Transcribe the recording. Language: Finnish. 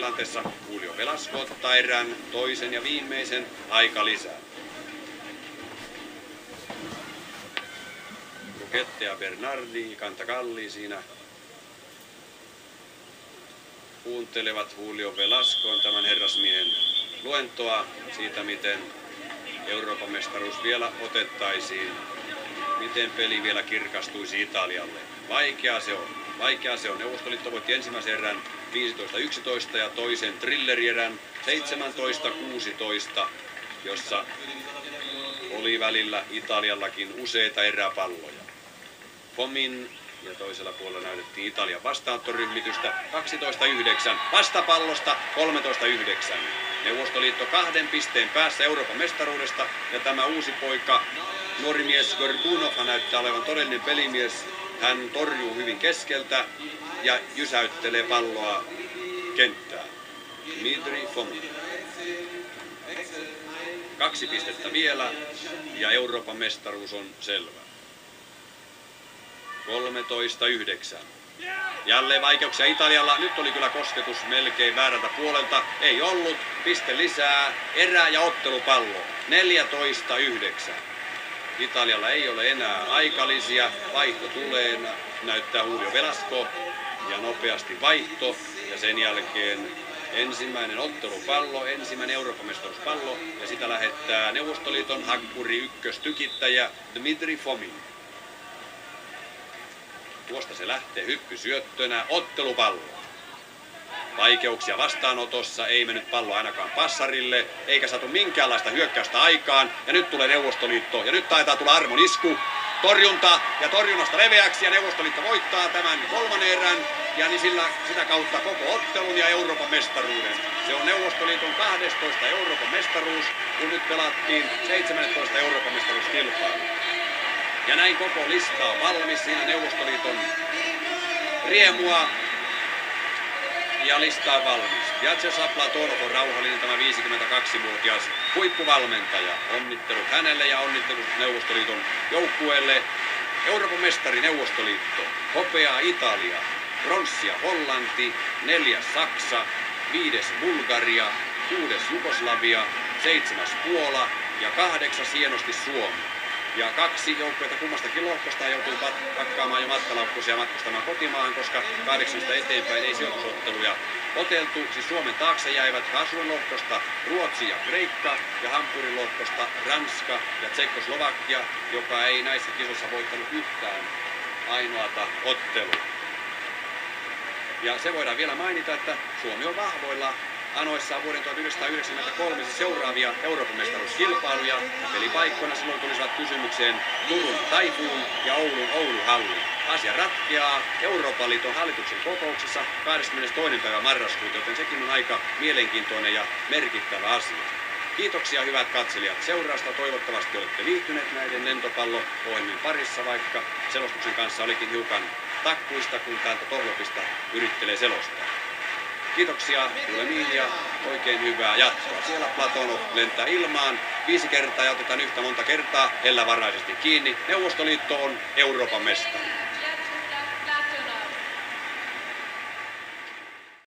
tilanteessa Julio Velasco ottaa erään toisen ja viimeisen aika lisää. Rukette ja Bernardi, Kantakalli siinä kuuntelevat Julio Velascoon tämän herrasmiehen luentoa siitä, miten Euroopan mestaruus vielä otettaisiin, miten peli vielä kirkastuisi Italialle. Vaikea se on. Vaikea se on. Neuvostoliitto voitti ensimmäisen erän 15-11 ja toisen thrillerierän 17-16, jossa oli välillä Italiallakin useita eräpalloja. Fomin ja toisella puolella näytettiin Italian vastaanottoryhmitystä 12-9, vastapallosta 13-9. Neuvostoliitto kahden pisteen päässä Euroopan mestaruudesta ja tämä uusi poika, nuori mies Gorbunov näyttää olevan todellinen pelimies. Hän torjuu hyvin keskeltä ja jysäyttelee palloa kenttään. Dmitri Fomin. Kaksi pistettä vielä ja Euroopan mestaruus on selvä. 13-9. Jälleen vaikeuksia Italialla. Nyt oli kyllä kosketus melkein väärältä puolelta. Ei ollut. Piste lisää. Erä ja ottelupallo. 14-9. Italialla ei ole enää aikalisia. Vaihto tulee. Näyttää Julio Velasco. Ja nopeasti vaihto. Ja sen jälkeen ensimmäinen ottelupallo, ensimmäinen Euroopan mestaruuspallo. Ja sitä lähettää Neuvostoliiton hakkuri ykköstykittäjä Dmitri Fomin. Tuosta se lähtee hyppysyöttönä, ottelupallo. Vaikeuksia vastaanotossa, ei mennyt pallo ainakaan passarille, eikä saatu minkäänlaista hyökkäystä aikaan. Ja nyt tulee Neuvostoliitto, ja nyt taitaa tulla armon isku. Torjunta ja torjunnasta leveäksi, ja Neuvostoliitto voittaa tämän kolmannen erän, ja niin sillä, sitä kautta koko ottelun ja Euroopan mestaruuden. Se on Neuvostoliiton 12 Euroopan mestaruus, kun nyt pelattiin 17 Euroopan mestaruuskilpailu. Ja näin koko lista on valmis. Siinä Neuvostoliiton riemua ja lista on valmis. Vyacheslav Platonov on rauhallinen tämä 52-vuotias huippuvalmentaja. Onnittelut hänelle ja onnittelut Neuvostoliiton joukkueelle. Euroopan mestari Neuvostoliitto, hopea Italia, pronssia Hollanti, neljäs Saksa, viides Bulgaria, kuudes Jugoslavia, seitsemäs Puola ja kahdeksas hienosti Suomi. Ja kaksi joukkuetta kummastakin lohkosta joutuu pakkaamaan jo matkalaukkuisia matkustamaan kotimaahan, koska kahdeksasta eteenpäin ei sijoitusotteluja oteltu. Siis Suomen taakse jäivät Kasvun lohkosta Ruotsi ja Kreikka ja Hampurin lohkosta Ranska ja Tsekkoslovakia, joka ei näissä kisoissa voittanut yhtään ainoata ottelua. Ja se voidaan vielä mainita, että Suomi on vahvoilla anoissaan vuoden 1993 seuraavia Euroopan mestaruuskilpailuja. Pelipaikkoina silloin tulisivat kysymykseen Turun Taifuun ja Oulun Ouluhalli. Asia ratkeaa Euroopan liiton hallituksen kokouksessa 22. päivä marraskuuta, joten sekin on aika mielenkiintoinen ja merkittävä asia. Kiitoksia hyvät katselijat seurasta. Toivottavasti olette viihtyneet näiden lentopallo-ohjelmien parissa, vaikka selostuksen kanssa olikin hiukan takkuista, kun täältä Tohlopista yrittelee selostaa. Kiitoksia kuulemiin ja oikein hyvää jatkoa. Siellä Platonov lentää ilmaan viisi kertaa ja otetaan yhtä monta kertaa hellävaraisesti kiinni. Neuvostoliitto on Euroopan mestari.